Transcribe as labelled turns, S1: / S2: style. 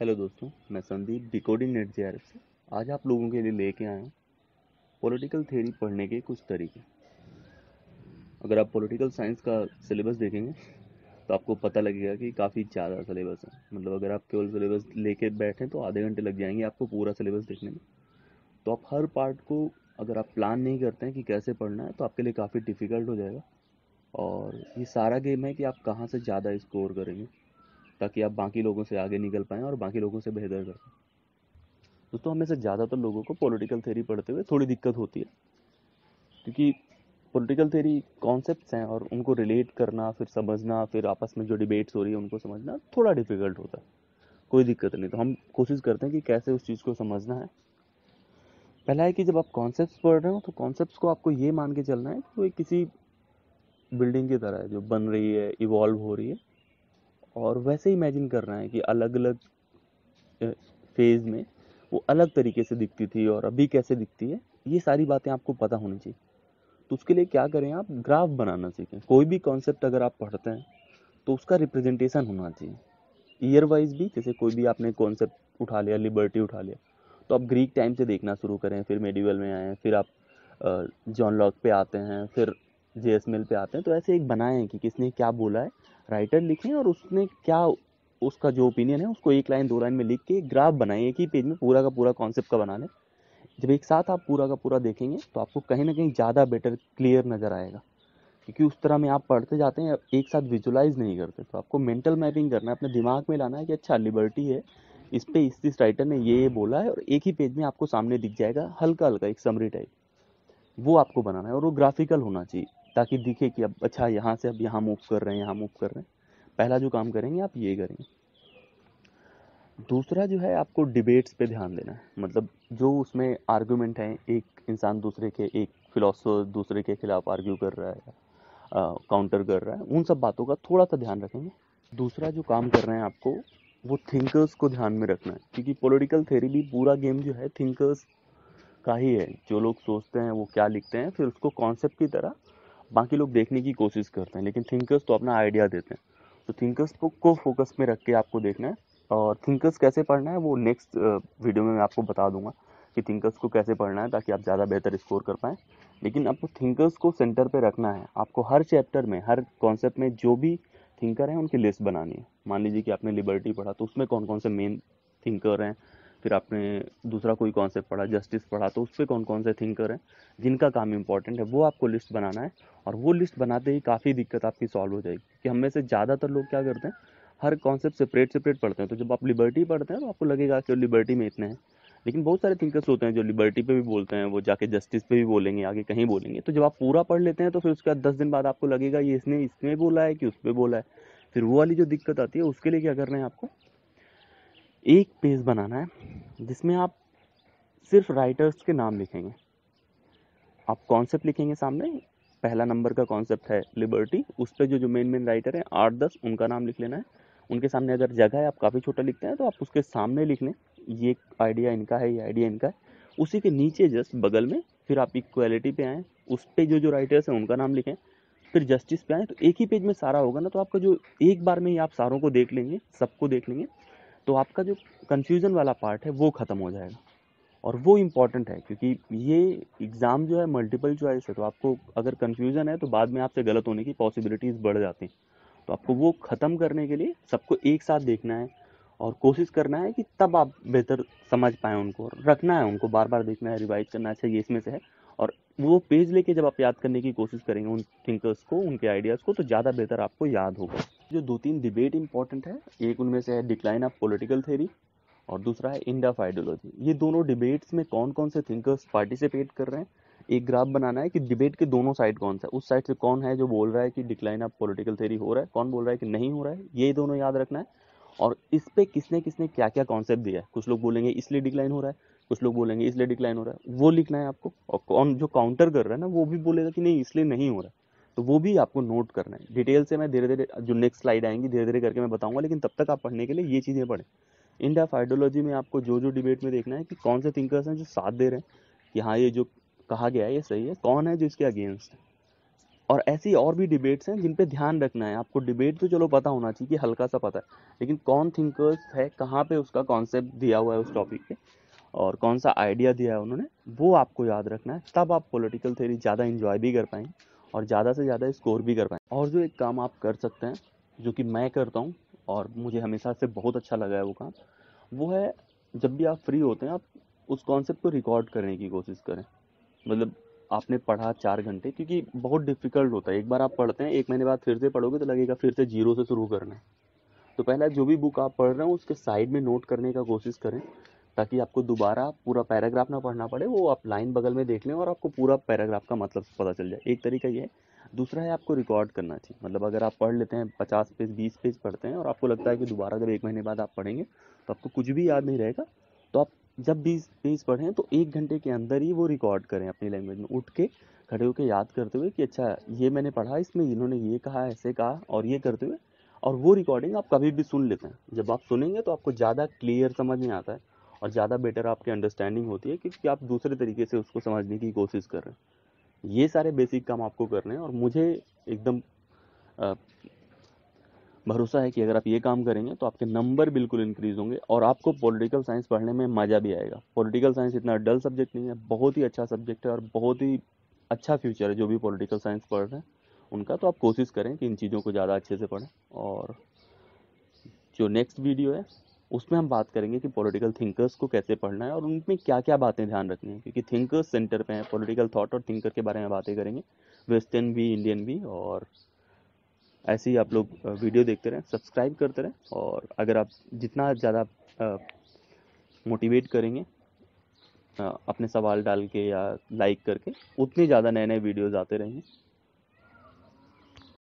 S1: Hello दोस्तों, मैं Sandeep decoding net जे से। आज आप लोगों के लिए लेके आया हूँ पॉलिटिकल थ्योरी पढ़ने के कुछ तरीके। अगर आप पॉलिटिकल साइंस का सिलेबस देखेंगे तो आपको पता लगेगा कि काफ़ी ज़्यादा सिलेबस है। मतलब अगर आप केवल सिलेबस लेके बैठें तो आधे घंटे लग जाएँगे आपको पूरा सिलेबस देखने में। तो आप हर पार्ट को अगर आप प्लान नहीं करते हैं कि कैसे पढ़ना है तो आपके लिए काफ़ी डिफ़िकल्ट हो जाएगा। और ये सारा गेम है कि आप कहाँ से ज़्यादा स्कोर करेंगे। ताकि आप बाकी लोगों से आगे निकल पाएँ और बाकी लोगों से बेहतर कर पाएँ। दोस्तों, हमें से ज़्यादातर लोगों को पॉलिटिकल थेरी पढ़ते हुए थोड़ी दिक्कत होती है। क्योंकि पॉलिटिकल थेरी कॉन्सेप्ट्स हैं और उनको रिलेट करना, फिर समझना, फिर आपस में जो डिबेट्स हो रही है उनको समझना थोड़ा डिफ़िकल्ट होता है। कोई दिक्कत नहीं। तो हम कोशिश करते हैं कि कैसे उस चीज़ को समझना है। पहला है कि जब आप कॉन्सेप्ट्स पढ़ रहे हो तो कॉन्सेप्ट्स को आपको ये मान के चलना है कि वो किसी बिल्डिंग की तरह है, जो बन रही है इवॉल्व हो रही है। और वैसे इमेजिन कर करना है कि अलग अलग फ़ेज़ में वो अलग तरीके से दिखती थी और अभी कैसे दिखती है, ये सारी बातें आपको पता होनी चाहिए। तो उसके लिए क्या करें आप? ग्राफ बनाना सीखें। कोई भी कॉन्सेप्ट अगर आप पढ़ते हैं तो उसका रिप्रेजेंटेशन होना चाहिए। ईयर वाइज भी, जैसे कोई भी आपने कॉन्सेप्ट उठा लिया लिबर्टी उठा लिया तो आप ग्रीक टाइम से देखना शुरू करें, फिर मेडिवल में आए, फिर आप जॉन लॉक पे आते हैं, फिर जे पे आते हैं तो ऐसे एक बनाए कि किसने क्या बोला है राइटर लिखें और उसने क्या उसका जो ओपिनियन है, उसको एक लाइन दो लाइन में लिख के ग्राफ बनाए, एक ही पेज में पूरा का पूरा कॉन्सेप्ट का बना लें। जब एक साथ आप पूरा का पूरा देखेंगे तो आपको कहीं ना कहीं ज़्यादा बेटर क्लियर नज़र आएगा। क्योंकि उस तरह में आप पढ़ते जाते हैं, एक साथ विजुलाइज नहीं करते तो आपको मेंटल मैपिंग करना है, अपने दिमाग में लाना है कि अच्छा लिबर्टी है, इस पे इस इस राइटर ने ये ये बोला है और एक ही पेज में आपको सामने दिख जाएगा हल्का हल्का एक समरी टाइप वो आपको बनाना है और वो ग्राफिकल होना चाहिए। ताकि दिखे कि अब अच्छा यहाँ से अब यहाँ मूव कर रहे हैं, यहाँ मूव कर रहे हैं। पहला जो काम करेंगे, आप ये करेंगे। दूसरा जो है, आपको डिबेट्स पे ध्यान देना है। मतलब जो उसमें आर्गुमेंट है, एक इंसान दूसरे के, एक फिलोसफर दूसरे के खिलाफ आर्ग्यू कर रहा है काउंटर कर रहा है, उन सब बातों का थोड़ा सा ध्यान रखेंगे। दूसरा जो काम कर रहे हैं आपको, वो थिंकर्स को ध्यान में रखना है। क्योंकि पॉलिटिकल थेरी भी पूरा गेम जो है थिंकर्स का ही है। जो लोग सोचते हैं, वो क्या लिखते हैं, फिर उसको कॉन्सेप्ट की तरह बाकी लोग देखने की कोशिश करते हैं, लेकिन थिंकर्स तो अपना आइडिया देते हैं। तो थिंकर्स को फोकस में रख के आपको देखना है, और थिंकर्स कैसे पढ़ना है वो नेक्स्ट वीडियो में मैं आपको बता दूँगा कि थिंकर्स को कैसे पढ़ना है, ताकि आप ज़्यादा बेहतर स्कोर कर पाएँ। लेकिन आपको थिंकर्स को सेंटर पे रखना है। आपको हर चैप्टर में, हर कॉन्सेप्ट में जो भी थिंकर हैं, उनकी लिस्ट बनानी है। मान लीजिए कि आपने लिबर्टी पढ़ा तो उसमें कौन कौन से मेन थिंकर हैं? फिर आपने दूसरा कोई कॉन्सेप्ट पढ़ा जस्टिस पढ़ा तो उस पर कौन कौन से थिंकर हैं जिनका काम इंपॉर्टेंट है, वो आपको लिस्ट बनाना है और वो लिस्ट बनाते ही काफ़ी दिक्कत आपकी सॉल्व हो जाएगी। कि हम से ज़्यादातर लोग क्या करते हैं, हर कॉन्सेप्ट सेपरेट सेपरेट पढ़ते हैं। तो जब आप लिबर्टी पढ़ते हैं तो आपको लगेगा कि लिबर्टी में इतने हैं। लेकिन बहुत सारे थिंकर्स होते हैं जो लिबर्टी पे भी बोलते हैं, वो जाके जस्टिस पे भी बोलेंगे, आगे कहीं बोलेंगे। तो जब आप पूरा पढ़ लेते हैं तो फिर उसके बाद दस दिन बाद आपको लगेगा ये इसने इसमें बोला है कि उस पर बोला है। फिर वो वाली जो दिक्कत आती है, उसके लिए क्या करना है आपको? एक पेज बनाना है। जिसमें आप सिर्फ़ राइटर्स के नाम लिखेंगे। आप कॉन्सेप्ट लिखेंगे सामने, पहला नंबर का कॉन्सेप्ट है लिबर्टी उस पर जो जो मेन मेन राइटर हैं, आठ दस, उनका नाम लिख लेना है। उनके सामने अगर जगह है, आप काफ़ी छोटा लिखते हैं तो आप उसके सामने लिख लें, ये आइडिया इनका है, ये आइडिया इनका है। उसी के नीचे जस्ट बगल में, फिर आप इक्वालिटी पे आएँ, उस पर जो जो राइटर्स हैं, उनका नाम लिखें, फिर जस्टिस पे आए तो एक ही पेज में सारा होगा ना तो आपका जो एक बार में ही आप सारों को देख लेंगे, सबको देख लेंगे। तो आपका जो कन्फ्यूज़न वाला पार्ट है, वो ख़त्म हो जाएगा। और वो इंपॉर्टेंट है, क्योंकि ये एग्ज़ाम जो है मल्टीपल चॉइस है तो आपको अगर कन्फ्यूज़न है तो बाद में आपसे गलत होने की पॉसिबिलिटीज़ बढ़ जाती हैं। तो आपको वो ख़त्म करने के लिए सबको एक साथ देखना है और कोशिश करना है कि तब आप बेहतर समझ पाएँ उनको रखना है उनको। बार बार देखना है रिवाइज करना है अच्छा ये इसमें से है और वो पेज लेके जब आप याद करने की कोशिश करेंगे उन थिंकर्स को, उनके आइडियाज़ को तो ज़्यादा बेहतर आपको याद होगा। जो दो तीन डिबेट इंपॉर्टेंट है, एक उनमें से है डिक्लाइन ऑफ़ पॉलिटिकल थेरी और दूसरा है इंड ऑफ़ आइडियोलॉजी ये दोनों डिबेट्स में कौन कौन से थिंकर्स पार्टिसिपेट कर रहे हैं? एक ग्राफ बनाना है कि डिबेट के दोनों साइड कौन सा उस साइड से कौन है जो बोल रहा है कि डिक्लाइन ऑफ़ पॉलिटिकल थेरी हो रहा है, कौन बोल रहा है कि नहीं हो रहा है, ये दोनों याद रखना है। और इस पर किसने किसने क्या क्या कॉन्सेप्ट दिया है? कुछ लोग बोलेंगे, इसलिए डिक्लाइन हो रहा है। कुछ लोग बोलेंगे, इसलिए डिक्लाइन हो रहा है। वो लिखना है आपको। और कौन, जो काउंटर कर रहा है ना, वो भी बोलेगा कि नहीं, इसलिए नहीं हो रहा है। तो वो भी आपको नोट करना है। डिटेल से मैं धीरे धीरे जो नेक्स्ट स्लाइड आएँगी धीरे धीरे करके मैं बताऊँगा, लेकिन तब तक आप पढ़ने के लिए ये चीज़ें पढ़ें। इंडिया ऑफ़ आइडियोलॉजी में आपको जो जो डिबेट में देखना है कि कौन से थिंकर्स हैं जो साथ दे रहे हैं कि हाँ ये जो कहा गया है, ये सही है। कौन है जो इसके अगेंस्ट है? और ऐसी और भी डिबेट्स हैं जिन पे ध्यान रखना है। आपको डिबेट तो चलो पता होना चाहिए कि हल्का सा पता है, लेकिन कौन थिंकर्स है, कहाँ पे उसका कॉन्सेप्ट दिया हुआ है उस टॉपिक पे और कौन सा आइडिया दिया है उन्होंने, वो आपको याद रखना है। तब आप पॉलिटिकल थेरी ज़्यादा इंजॉय भी कर पाएँगे और ज़्यादा से ज़्यादा स्कोर भी कर पाएँगे। और जो एक काम आप कर सकते हैं, जो कि मैं करता हूँ और मुझे हमेशा से बहुत अच्छा लगा है वो काम, वो है जब भी आप फ्री होते हैं, आप उस कॉन्सेप्ट को रिकॉर्ड करने की कोशिश करें। मतलब आपने पढ़ा चार घंटे, क्योंकि बहुत डिफ़िकल्ट होता है। एक बार आप पढ़ते हैं, एक महीने बाद फिर से पढ़ोगे तो लगेगा फिर से ज़ीरो से शुरू करना है। तो पहला जो भी बुक आप पढ़ रहे हो, उसके साइड में नोट करने का कोशिश करें, ताकि आपको दोबारा पूरा पैराग्राफ ना पढ़ना पड़े, वो आप लाइन बगल में देख लें और आपको पूरा पैराग्राफ का मतलब पता चल जाए। एक तरीका ये है, दूसरा है आपको रिकॉर्ड करना चाहिए। मतलब अगर आप पढ़ लेते हैं, पचास पेज, बीस पेज पढ़ते हैं और आपको लगता है कि दोबारा जब एक महीने बाद आप पढ़ेंगे तो आपको कुछ भी याद नहीं रहेगा तो आप जब बीस पेज पढ़ें तो एक घंटे के अंदर ही वो रिकॉर्ड करें अपनी लैंग्वेज में। उठ के, खड़े होकर याद करते हुए कि अच्छा ये मैंने पढ़ा, इसमें इन्होंने ये कहा, ऐसे कहा और ये करते हुए, और वो रिकॉर्डिंग आप कभी भी सुन लेते हैं। जब आप सुनेंगे तो आपको ज़्यादा क्लियर समझ में आता है और ज़्यादा बेटर आपकी अंडरस्टैंडिंग होती है क्योंकि आप दूसरे तरीके से उसको समझने की कोशिश कर रहे हैं। ये सारे बेसिक काम आपको करने हैं और मुझे एकदम भरोसा है कि अगर आप ये काम करेंगे तो आपके नंबर बिल्कुल इंक्रीज होंगे और आपको पॉलिटिकल साइंस पढ़ने में मज़ा भी आएगा। पॉलिटिकल साइंस इतना डल सब्जेक्ट नहीं है, बहुत ही अच्छा सब्जेक्ट है और बहुत ही अच्छा फ्यूचर है, जो भी पॉलिटिकल साइंस पढ़ रहे हैं, उनका तो आप कोशिश करें कि इन चीज़ों को ज़्यादा अच्छे से पढ़ें। और जो नेक्स्ट वीडियो है, उसमें हम बात करेंगे कि पॉलिटिकल थिंकर्स को कैसे पढ़ना है और उनमें क्या क्या बातें ध्यान रखनी है, क्योंकि थिंकर्स सेंटर पे हैं। पॉलिटिकल थॉट और थिंकर के बारे में बातें करेंगे। वेस्टर्न भी इंडियन भी और ऐसे ही आप लोग वीडियो देखते रहें, सब्सक्राइब करते रहें और अगर आप जितना ज़्यादा मोटिवेट करेंगे अपने सवाल डाल के या लाइक करके, उतने ज़्यादा नए नए वीडियोज़ आते रहेंगे।